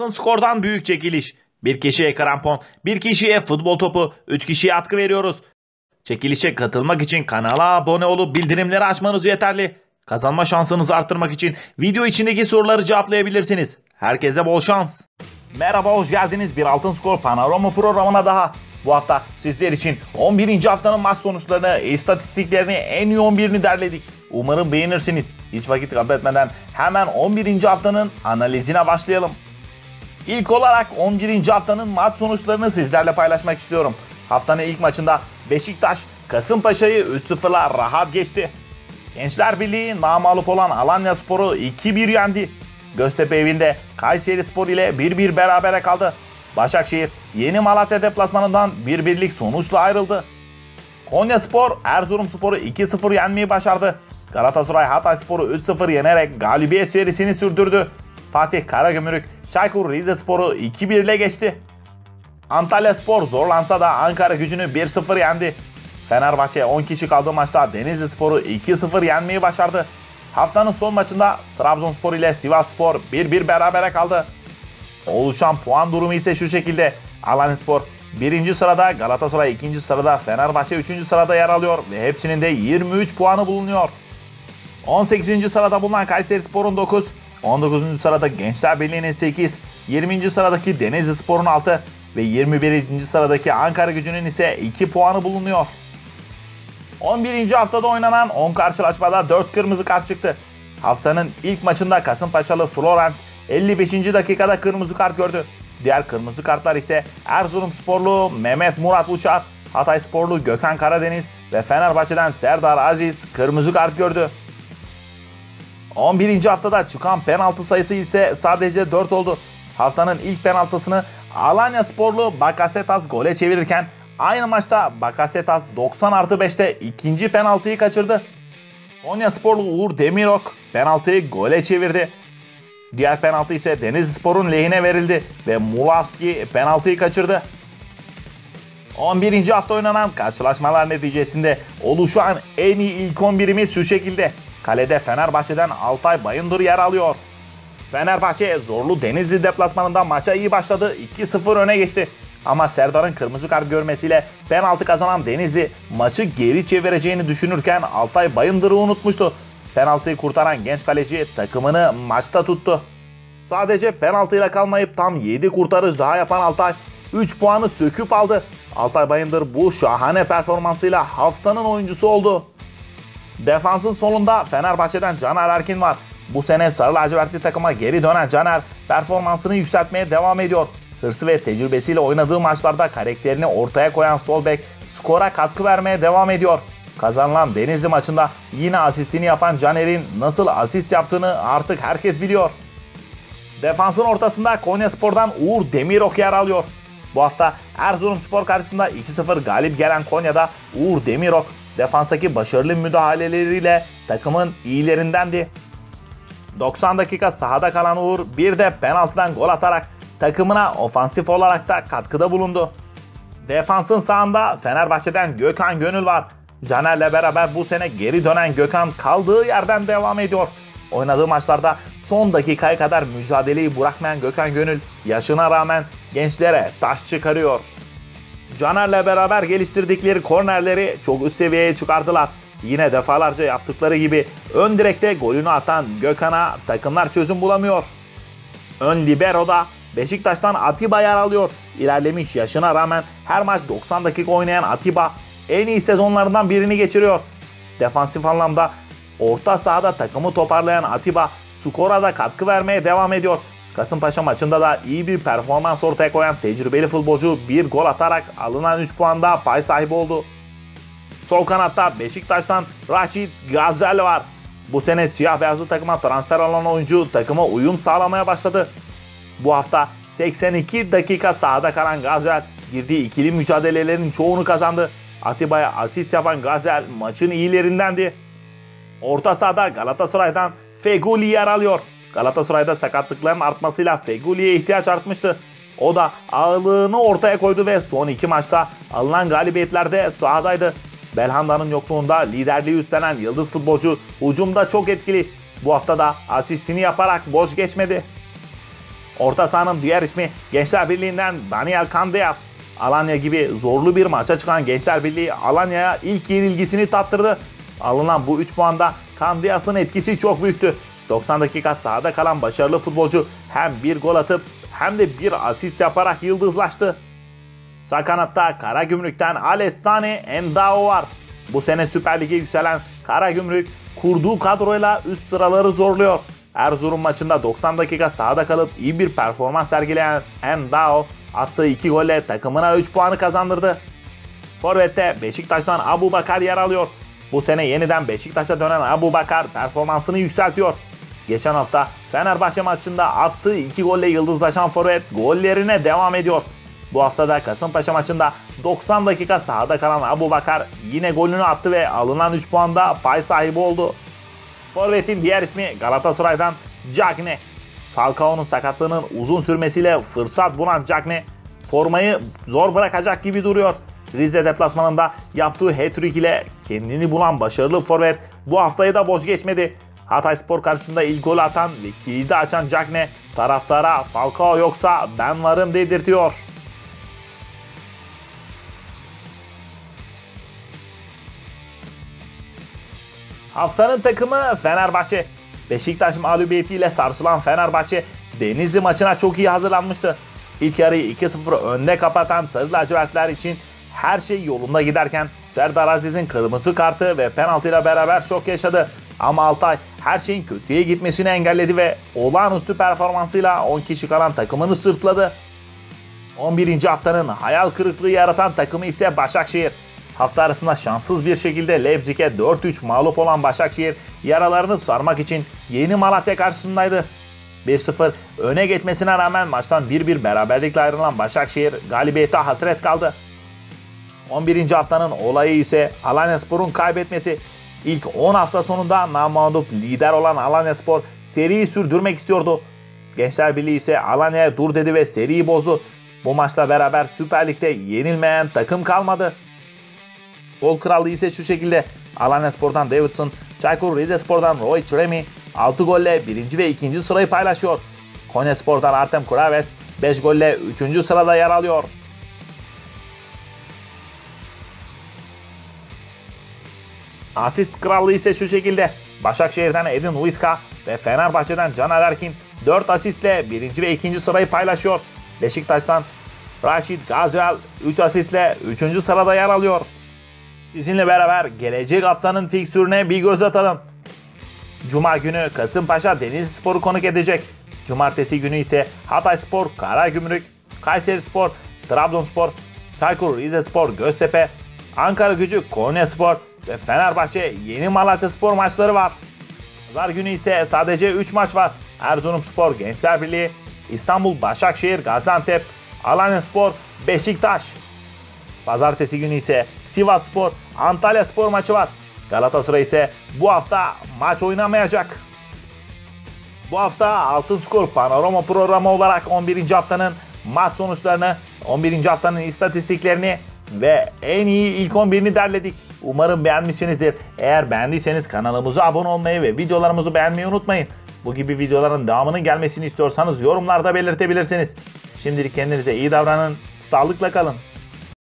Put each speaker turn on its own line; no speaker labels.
Altın skordan büyük çekiliş. Bir kişiye krampon, bir kişiye futbol topu, üç kişiye atkı veriyoruz. Çekilişe katılmak için kanala abone olup bildirimleri açmanız yeterli. Kazanma şansınızı arttırmak için video içindeki soruları cevaplayabilirsiniz. Herkese bol şans. Merhaba hoş geldiniz bir Altın Skor Panorama programına daha. Bu hafta sizler için 11. haftanın maç sonuçlarını, istatistiklerini, en iyi 11'ini derledik. Umarım beğenirsiniz. Hiç vakit kaybetmeden hemen 11. haftanın analizine başlayalım. İlk olarak 11. haftanın maç sonuçlarını sizlerle paylaşmak istiyorum. Haftanın ilk maçında Beşiktaş Kasımpaşa'yı 3-0'la rahat geçti. Gençler Birliği namalup olan Alanya Spor'u 2-1 yendi. Göztepe evinde Kayseri Spor ile 1-1 berabere kaldı. Başakşehir Yeni Malatya deplasmanından 1-1'lik sonuçla ayrıldı. Konya Spor Erzurum Spor'u 2-0 yenmeyi başardı. Galatasaray Hatay Spor'u 3-0 yenerek galibiyet serisini sürdürdü. Fatih Karagümrük Çaykur Rizespor'u 2-1 ile geçti. Antalya Spor zorlansa da Ankara gücünü 1-0 yendi. Fenerbahçe 10 kişi kaldığı maçta Denizli Spor'u 2-0 yenmeyi başardı. Haftanın son maçında Trabzonspor ile Sivas Spor 1-1 berabere kaldı. Oluşan puan durumu ise şu şekilde. Alanyaspor 1. sırada, Galatasaray 2. sırada, Fenerbahçe 3. sırada yer alıyor ve hepsinin de 23 puanı bulunuyor. 18. sırada bulunan Kayseri Spor'un 9, 19. sırada Gençler Birliği'nin 8, 20. sıradaki Denizli Spor'un 6 ve 21. sıradaki Ankara Gücü'nün ise 2 puanı bulunuyor. 11. haftada oynanan 10 karşılaşmada 4 kırmızı kart çıktı. Haftanın ilk maçında Kasımpaşalı Florent 55. dakikada kırmızı kart gördü. Diğer kırmızı kartlar ise Erzurum sporlu Mehmet Murat Uçar, Hatay sporlu Gökhan Karadeniz ve Fenerbahçe'den Serdar Aziz kırmızı kart gördü. 11. haftada çıkan penaltı sayısı ise sadece 4 oldu. Haftanın ilk penaltısını Alanya sporlu Bakasetas gole çevirirken aynı maçta Bakasetas 90 artı 5'te ikinci penaltıyı kaçırdı. Konya sporlu Uğur Demirok penaltıyı gole çevirdi. Diğer penaltı ise Denizli Spor'un lehine verildi ve Mulavski penaltıyı kaçırdı. 11. hafta oynanan karşılaşmalar neticesinde oluşan en iyi ilk 11'imiz şu şekilde. Kalede Fenerbahçe'den Altay Bayındır yer alıyor. Fenerbahçe zorlu Denizli deplasmanında maça iyi başladı. 2-0 öne geçti. Ama Serdar'ın kırmızı kart görmesiyle penaltı kazanan Denizli maçı geri çevireceğini düşünürken Altay Bayındır'ı unutmuştu. Penaltıyı kurtaran genç kaleci takımını maçta tuttu. Sadece penaltıyla kalmayıp tam 7 kurtarış daha yapan Altay 3 puanı söküp aldı. Altay Bayındır bu şahane performansıyla haftanın oyuncusu oldu. Defansın solunda Fenerbahçe'den Caner Erkin var. Bu sene Sarı Lacivertli takıma geri dönen Caner performansını yükseltmeye devam ediyor. Hırsı ve tecrübesiyle oynadığı maçlarda karakterini ortaya koyan sol bek skora katkı vermeye devam ediyor. Kazanılan Denizli maçında yine asistini yapan Caner'in nasıl asist yaptığını artık herkes biliyor. Defansın ortasında Konya Spor'dan Uğur Demirok yer alıyor. Bu hafta Erzurum Spor karşısında 2-0 galip gelen Konya'da Uğur Demirok defanstaki başarılı müdahaleleriyle takımın iyilerindendi. 90 dakika sahada kalan Uğur bir de penaltıdan gol atarak takımına ofansif olarak da katkıda bulundu. Defansın sağında Fenerbahçe'den Gökhan Gönül var. Caner'le beraber bu sene geri dönen Gökhan kaldığı yerden devam ediyor. Oynadığı maçlarda son dakikaya kadar mücadeleyi bırakmayan Gökhan Gönül yaşına rağmen gençlere taş çıkarıyor. Caner'le beraber geliştirdikleri kornerleri çok üst seviyeye çıkardılar. Yine defalarca yaptıkları gibi ön direkte golünü atan Gökhan'a takımlar çözüm bulamıyor. Ön libero'da Beşiktaş'tan Atiba yer alıyor. İlerlemiş yaşına rağmen her maç 90 dakika oynayan Atiba en iyi sezonlarından birini geçiriyor. Defansif anlamda orta sahada takımı toparlayan Atiba skora da katkı vermeye devam ediyor. Kasımpaşa maçında da iyi bir performans ortaya koyan tecrübeli futbolcu bir gol atarak alınan 3 puanda pay sahibi oldu. Sol kanatta Beşiktaş'tan Raşit Gazel var. Bu sene siyah beyazlı takıma transfer olan oyuncu takıma uyum sağlamaya başladı. Bu hafta 82 dakika sahada kalan Gazel girdiği ikili mücadelelerin çoğunu kazandı. Atiba'ya asist yapan Gazel maçın iyilerindendi. Orta sahada Galatasaray'dan Feguli yer alıyor. Galatasaray'da sakatlıkların artmasıyla Feguli'ye ihtiyaç artmıştı. O da ağırlığını ortaya koydu ve son iki maçta alınan galibiyetlerde sahadaydı. Belhanda'nın yokluğunda liderliği üstlenen yıldız futbolcu hücumda çok etkili. Bu hafta da asistini yaparak boş geçmedi. Orta sahanın diğer ismi Gençler Birliği'nden Daniel Candeas. Alanya gibi zorlu bir maça çıkan Gençler Birliği Alanya'ya ilk yenilgisini tattırdı. Alınan bu 3 puanda Candeas'ın etkisi çok büyüktü. 90 dakika sahada kalan başarılı futbolcu hem bir gol atıp hem de bir asist yaparak yıldızlaştı. Sağ kanatta Karagümrük'ten Alessane Endao var. Bu sene Süper Lig'e yükselen Karagümrük kurduğu kadroyla üst sıraları zorluyor. Erzurum maçında 90 dakika sahada kalıp iyi bir performans sergileyen Endao attığı 2 golle takımına 3 puanı kazandırdı. Forvet'te Beşiktaş'tan Abu Bakar yer alıyor. Bu sene yeniden Beşiktaş'a dönen Abu Bakar performansını yükseltiyor. Geçen hafta Fenerbahçe maçında attığı 2 golle yıldızlaşan forvet gollerine devam ediyor. Bu hafta da Kasımpaşa maçında 90 dakika sahada kalan Abu Bakar yine golünü attı ve alınan 3 puanda pay sahibi oldu. Forvet'in diğer ismi Galatasaray'dan Cagne. Falcao'nun sakatlığının uzun sürmesiyle fırsat bulan Cagne formayı zor bırakacak gibi duruyor. Rize deplasmanında yaptığı hat-trick ile kendini bulan başarılı forvet bu haftayı da boş geçmedi. Hatay Spor karşısında ilk golü atan ve kilidi açan Cagne taraftara Falcao yoksa ben varım dedirtiyor. Haftanın takımı Fenerbahçe. Beşiktaş mağlubiyetiyle sarsılan Fenerbahçe Denizli maçına çok iyi hazırlanmıştı. İlk yarıyı 2-0 önde kapatan Sarı Lacivertler için her şey yolunda giderken Serdar Aziz'in kırmızı kartı ve penaltıyla beraber şok yaşadı. Ama Altay her şeyin kötüye gitmesini engelledi ve olağanüstü performansıyla 10 kişi kalan takımını sırtladı. 11. haftanın hayal kırıklığı yaratan takımı ise Başakşehir. Hafta arasında şanssız bir şekilde Leipzig'e 4-3 mağlup olan Başakşehir yaralarını sarmak için yeni Malatya karşısındaydı. 1-0 öne geçmesine rağmen maçtan 1-1 beraberlikle ayrılan Başakşehir galibiyete hasret kaldı. 11. haftanın olayı ise Alanyaspor'un kaybetmesi. İlk 10 hafta sonunda namağlup lider olan Alanyaspor seriyi sürdürmek istiyordu. Gençler Birliği ise Alanya'ya dur dedi ve seriyi bozdu. Bu maçla beraber Süper Lig'de yenilmeyen takım kalmadı. Gol krallığı ise şu şekilde. Alanyaspor'dan Davidson, Çaykur Rizespor'dan Roy Tremi 6 golle 1. ve 2. sırayı paylaşıyor. Konyaspor'dan Artem Kuraves 5 golle 3. sırada yer alıyor. Asist krallığı ise şu şekilde. Başakşehir'den Edin Uiska ve Fenerbahçe'den Caner Erkin 4 asistle 1. ve 2. sırayı paylaşıyor. Beşiktaş'tan Raşit Gazel 3 asistle 3. sırada yer alıyor. Sizinle beraber gelecek haftanın fikstürüne bir göz atalım. Cuma günü Kasımpaşa Denizli Spor'u konuk edecek. Cumartesi günü ise Hatay Spor, Karagümrük, Kayseri Spor, Trabzonspor, Çaykur Rizespor, Göztepe, Ankara Gücü, Konya Spor ve Fenerbahçe Yeni Malatya Spor maçları var. Pazar günü ise sadece 3 maç var. Erzurum Spor, Gençler Birliği, İstanbul, Başakşehir, Gaziantep, Alanya Spor, Beşiktaş. Pazartesi günü ise Sivas Spor, Antalya Spor maçı var. Galatasaray ise bu hafta maç oynamayacak. Bu hafta Altın Skor Panorama programı olarak 11. haftanın maç sonuçlarını, 11. haftanın istatistiklerini ve en iyi ilk 11'ini derledik. Umarım beğenmişsinizdir. Eğer beğendiyseniz kanalımıza abone olmayı ve videolarımızı beğenmeyi unutmayın. Bu gibi videoların devamının gelmesini istiyorsanız yorumlarda belirtebilirsiniz. Şimdilik kendinize iyi davranın, sağlıkla kalın.